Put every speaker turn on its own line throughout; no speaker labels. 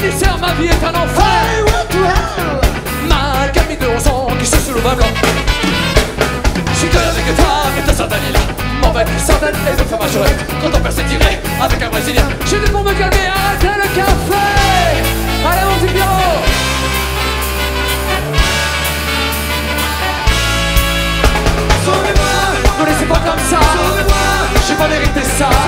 commissaire, ma vie est un enfer. Ma gamine de 11 ans qui se soulève à blanc. Je suis que avec toi, mais ta sardine est là. Mauvais sardine et de fromage tiré. Quand on perd c'est tiré avec un brésilien. J'ai dit pour me calmer, arrêtez le café. Allez, mon petit Pierrot. Me laissez pas comme ça. J'ai pas mérité ça.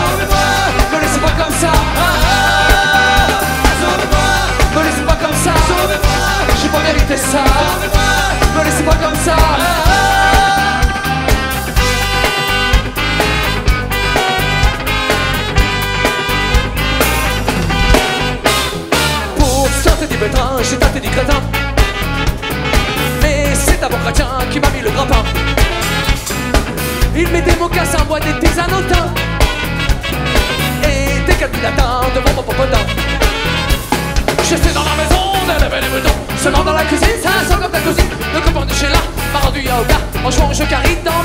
J'ai tâté du crétin. Mais c'est un bon chrétien qui m'a mis le grappin. Il met des mocassins, boit des thym. Et des calculs latins devant mon popotin. Je suis dans la maison, d'élever les moutons. Seulement dans la cuisine, ça sent comme ta cousine. Le copain de chez là m'a rendu yoga. En jouant au jeu dans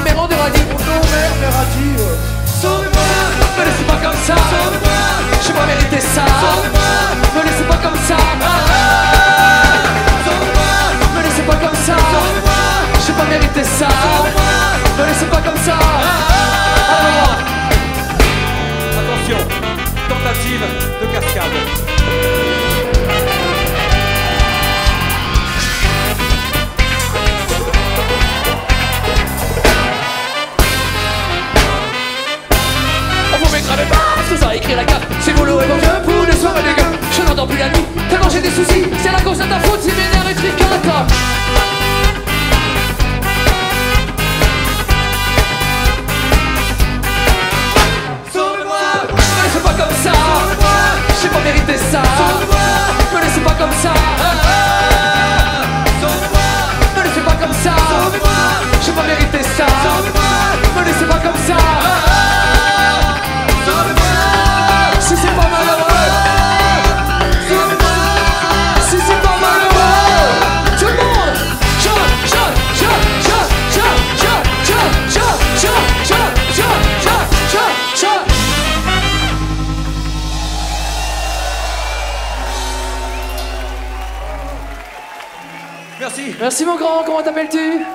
Merci.
Merci mon grand, comment t'appelles-tu?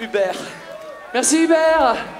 Hubert.
Merci Hubert